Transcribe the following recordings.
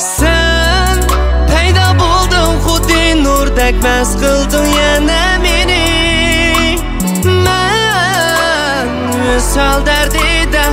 sen paydo bo'lding xuddi nurdek mas qilding yana meni. Man sal dardida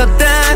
up down